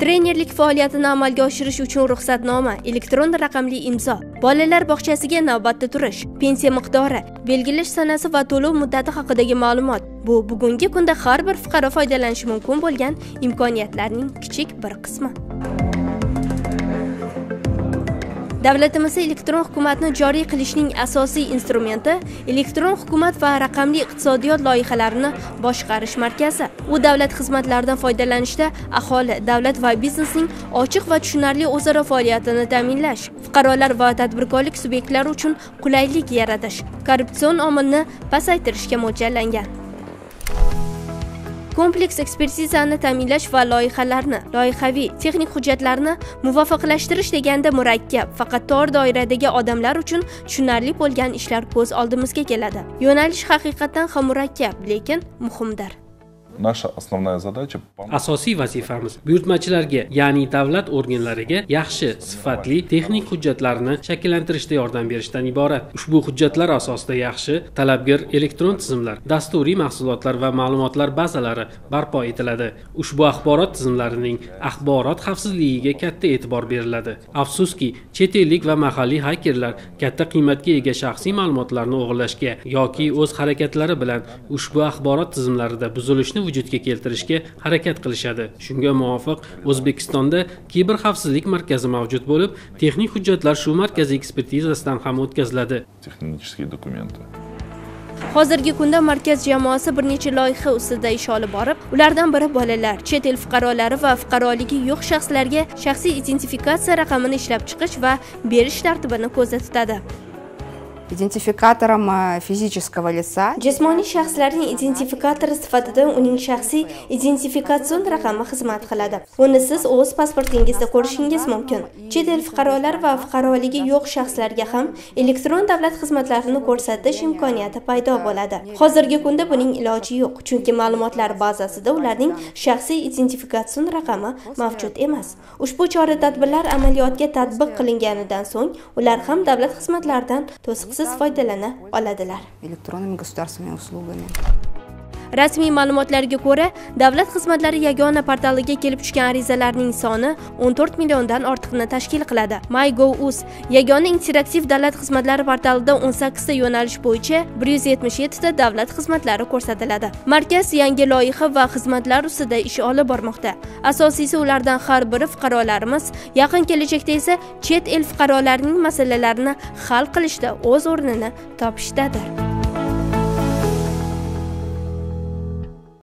trenerlik faoliyatini amalga oshirish uchun ruxsatnoma elektron raqamli imzo bolalar bog'chasiga navbatda turish pensiya miqdori belgilash sanasi va to'lov muddati haqidagi ma'lumot. Bu bugungi kunda har bir fuqaro foydalanishi mumkin bo'lgan imkoniyatlarning kichik bir qismi. Davlatimizda elektron hukumatni joriy qilishning asosiy instrumenti elektron hukumat va raqamli iqtisodiyot loyihalarini boshqarish markazi. U davlat xizmatlaridan foydalanishda aholi davlat va biznesning ochiq va tushunarli o'zaro faoliyatini ta'minlash fuqarolar va tadbirkorlik subyektlari uchun qulaylik yaratish korrupsion omilni pasaytirishga mo'ljallangan. Kompleks ekspertizani ta'minlash va loyihalarni loyihaviy texnik hujjatlarni muvofiqlashtirish deganda murakkab faqat tor doiradagi odamlar uchun tushunarli bo'lgan ishlar ko'z oldimizga keladi. Yo'nalish haqiqatdan ham murakkab lekin muhimdir. Наша основная задача asosiy vazifamiz buyurtmachilarga ya'ni davlat organlariga yaxshi sifatli texnik hujjatlarni shakllantirishda yordam berishdan iborat. Ushbu hujjatlar asosida yaxshi talabgir elektron tizimlar dasturiy mahsulotlar va ma'lumotlar bazalari barpo etiladi. Ushbu axborot tizimlarining axborot xavfsizligiga katta e'tibor beriladi. Afsuski chet ellik va mahalliy hakerlar katta qiymatga ega shaxsiy ma'lumotlarni o'g'irlashga yoki o'z harakatlari bilan ushbu axborot tizimlarida buzilishni vujudga keltirishga harakat qilishadi. Shunga muvofiq o'zbekistonda kiber xavfsizlik markazi mavjud bo'lib texnik hujjatlar shu markaziy ekspertizasidan ham o'tkaziladi. Технические документы hozirgi kunda markaz jamoasi bir necha loyiha ustida ish olib borib ulardan biri bolalar. Chet el fuqarolari va fuqaroligi yo'q shaxslarga shaxsiy identifikatsiya raqamini ishlab chiqish va berish tartibini ko'zda tutadi идентификатором э, физического лица. Jismoniy shaxslarning identifikatori sifatida uning shaxsiy identifikatsion raqami xizmat qiladi. Uni siz o'z pasportingizda ko'rishingiz mumkin. Chet el fuqarolar va fuqaroligi yo'q shaxslarga ham elektron davlat xizmatlarini ko'rsatish imkoniyati paydo bo'ladi. Hozirgi kunda buning iloji yo'q chunki ma'lumotlar bazasida ularning shaxsiy identifikatsion raqami mavjud emas. Ushbu chora tadbirlar amaliyotga tatbiq qilinganidan so'ng ular ham davlat xizmatlaridan to'siqsiz foydalana oladilar электронными государственными услугами Rasmiy ma'lumotlarga ko'ra davlat xizmatlari yagona portaliga kelib tushgan arizalarning soni 14 milliondan ortiqni tashkil qiladi. Mygouz yagona interaktiv davlat xizmatlari portalida 18 ta yo'nalish bo'yicha 177 ta davlat xizmatlari ko'rsatiladi. Markaz yangi loyiha va xizmatlar ustida ish olib bormoqda. Asosiysi ulardan har biri fuqarolarimiz yaqin kelajakda esa chet el fuqarolarining masalalarini hal qilishda o'z o'rnini topishdadir.